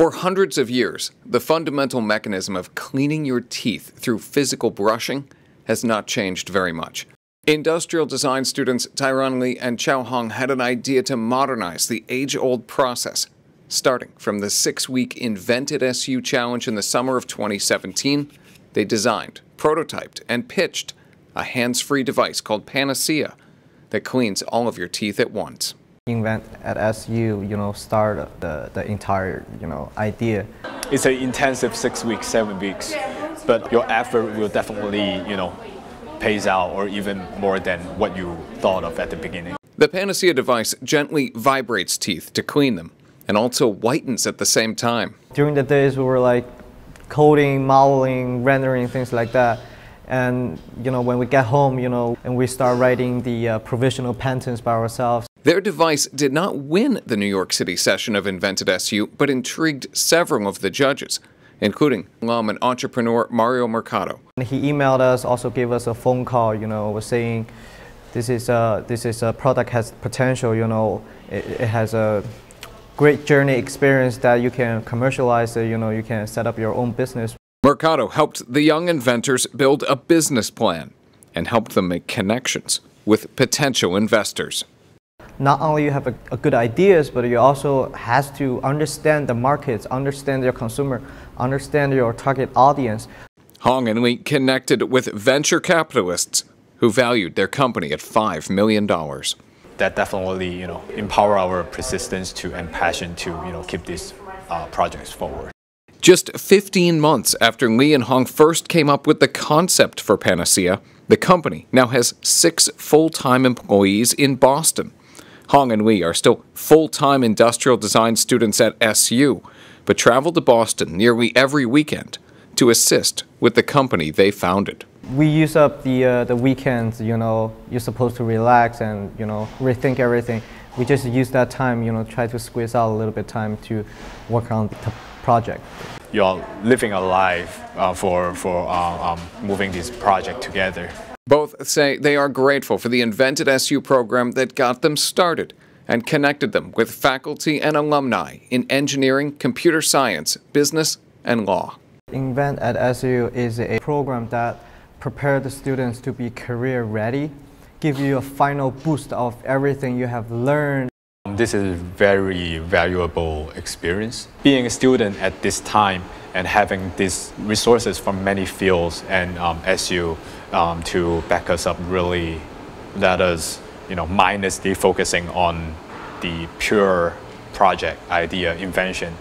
For hundreds of years, the fundamental mechanism of cleaning your teeth through physical brushing has not changed very much. Industrial design students Tairan Li and Chao Huang had an idea to modernize the age old process. Starting from the six week Invent at SU challenge in the summer of 2017, they designed, prototyped, and pitched a hands free device called Panacea that cleans all of your teeth at once. Invent at SU, you know, start the, the entire, you know, idea. It's an intensive six weeks, seven weeks, but your effort will definitely, you know, pays out or even more than what you thought of at the beginning. The Panacea device gently vibrates teeth to clean them and also whitens at the same time. During the days we were like coding, modeling, rendering, things like that. And you know, when we get home, you know, and we start writing the uh, provisional patents by ourselves. Their device did not win the New York City session of Invent at SU, but intrigued several of the judges, including and entrepreneur Mario Mercado. He emailed us, also gave us a phone call, you know, was saying this is a, this is a product has potential, you know, it, it has a great journey experience that you can commercialize it, you know, you can set up your own business. Mercado helped the young inventors build a business plan and helped them make connections with potential investors. Not only you have a, a good ideas, but you also has to understand the markets, understand your consumer, understand your target audience. Huang and Li connected with venture capitalists who valued their company at $5 million. That definitely, you know, empower our persistence to and passion to, you know, keep these uh, projects forward. Just 15 months after Li and Huang first came up with the concept for Panacea, the company now has six full time employees in Boston. Huang and Li are still full time industrial design students at SU, but travel to Boston nearly every weekend to assist with the company they founded. We use up the, uh, the weekends, you know, you're supposed to relax and, you know, rethink everything. We just use that time, you know, try to squeeze out a little bit time to work on the project. You're living a life uh, for, for uh, um, moving this project together. Both say they are grateful for the Invent at SU program that got them started and connected them with faculty and alumni in engineering, computer science, business, and law. Invent at SU is a program that prepares the students to be career ready, give you a final boost of everything you have learned this is a very valuable experience. Being a student at this time and having these resources from many fields and um, SU um, to back us up really let us, you know, minus the focusing on the pure project idea invention.